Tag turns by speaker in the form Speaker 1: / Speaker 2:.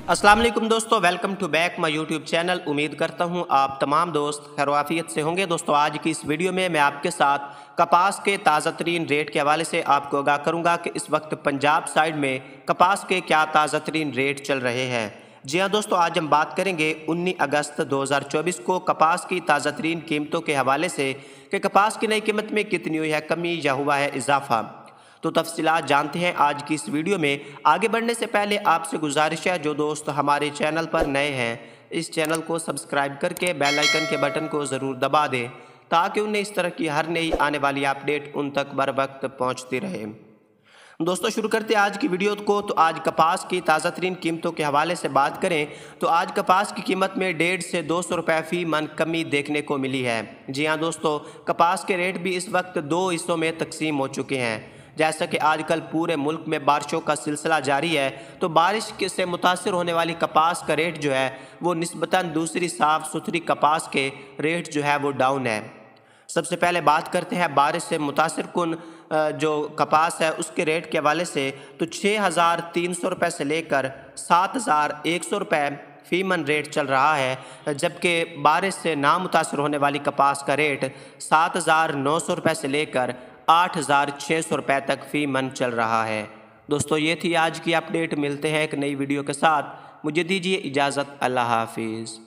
Speaker 1: अस्सलाम वालेकुम दोस्तों welcome to back my YouTube channel उम्मीद करता हूँ आप तमाम दोस्त खैरवाफियत से होंगे। दोस्तों, आज की इस वीडियो में मैं आपके साथ कपास के ताज़ा तरीन रेट के हवाले से आपको आगाह करूँगा कि इस वक्त पंजाब साइड में कपास के क्या ताज़ा तरीन रेट चल रहे हैं। जी हाँ दोस्तों, आज हम बात करेंगे 19 अगस्त 2024 को कपास की ताज़ा तरीन कीमतों के हवाले से कि कपास की नई कीमत में कितनी हुई है, कमी या हुआ है इजाफा। तो तफसीलात जानते हैं आज की इस वीडियो में। आगे बढ़ने से पहले आपसे गुजारिश है, जो दोस्त हमारे चैनल पर नए हैं, इस चैनल को सब्सक्राइब करके बेल आइकन के बटन को ज़रूर दबा दें, ताकि उन्हें इस तरह की हर नई आने वाली अपडेट उन तक बर वक्त पहुँचती रहे। दोस्तों, शुरू करते हैं आज की वीडियो को। तो आज कपास की ताज़ा तरीन कीमतों के हवाले से बात करें तो आज कपास की कीमत में डेढ़ से दो सौ रुपये फ़ी मन कमी देखने को मिली है। जी हाँ दोस्तों, कपास के रेट भी इस वक्त दो हिस्सों में तकसीम हो चुके हैं। जैसा कि आजकल पूरे मुल्क में बारिशों का सिलसिला जारी है तो बारिश से मुतासर होने वाली कपास का रेट जो है, वो नस्बता दूसरी साफ़ सुथरी कपास के रेट जो है, वो डाउन है। सबसे पहले बात करते हैं बारिश से मुतासर कन जो कपास है, उसके रेट के हवाले से तो छः हज़ार तीन सौ रुपये से लेकर सात हज़ार एक सौ रुपये फ़ीमन रेट चल रहा है, जबकि बारिश से नामुतासर होने वाली कपास का रेट सात हज़ार नौ सौ रुपये से लेकर आठ हज़ार छः सौ रुपये तक फ़ी मन चल रहा है। दोस्तों, ये थी आज की अपडेट मिलते हैं एक नई वीडियो के साथ। मुझे दीजिए इजाज़त। अल्लाह हाफिज़।